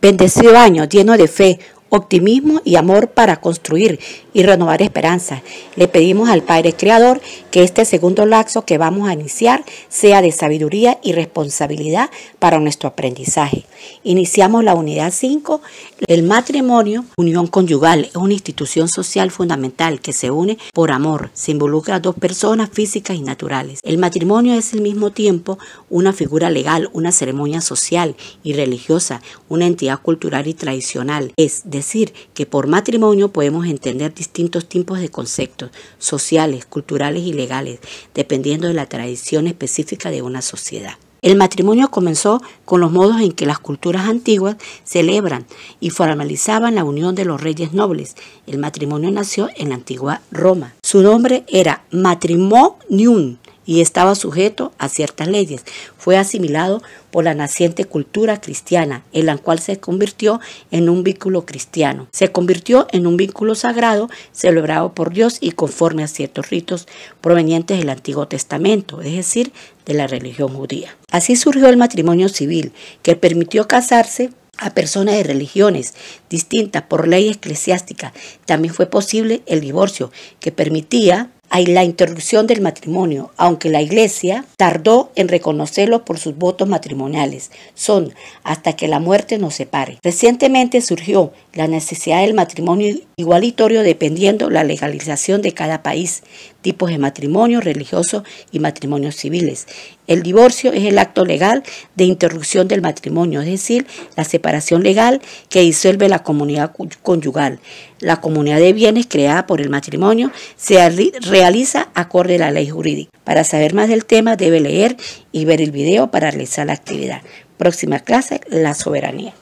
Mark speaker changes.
Speaker 1: Bendecido año lleno de fe, optimismo y amor para construir y renovar esperanza. Le pedimos al Padre Creador que este segundo laxo que vamos a iniciar sea de sabiduría y responsabilidad para nuestro aprendizaje. Iniciamos la unidad 5. El matrimonio, unión conyugal, es una institución social fundamental que se une por amor. Se involucra a dos personas físicas y naturales. El matrimonio es al mismo tiempo una figura legal, una ceremonia social y religiosa, una entidad cultural y tradicional. Es decir, que por matrimonio podemos entender distintos tipos de conceptos sociales, culturales y legales, dependiendo de la tradición específica de una sociedad. El matrimonio comenzó con los modos en que las culturas antiguas celebran y formalizaban la unión de los reyes nobles. El matrimonio nació en la antigua Roma. Su nombre era matrimonium y estaba sujeto a ciertas leyes. Fue asimilado por la naciente cultura cristiana, en la cual se convirtió en un vínculo cristiano. Se convirtió en un vínculo sagrado celebrado por Dios y conforme a ciertos ritos provenientes del Antiguo Testamento, es decir, de la religión judía. Así surgió el matrimonio civil, que permitió casarse a personas de religiones distintas por ley eclesiástica. También fue posible el divorcio, que permitía hay la interrupción del matrimonio, aunque la Iglesia tardó en reconocerlo por sus votos matrimoniales. Son hasta que la muerte nos separe. Recientemente surgió la necesidad del matrimonio igualitario dependiendo la legalización de cada país, tipos de matrimonio religioso y matrimonios civiles. El divorcio es el acto legal de interrupción del matrimonio, es decir, la separación legal que disuelve la comunidad conyugal. La comunidad de bienes creada por el matrimonio se realiza acorde a la ley jurídica. Para saber más del tema debe leer y ver el video para realizar la actividad. Próxima clase, la soberanía.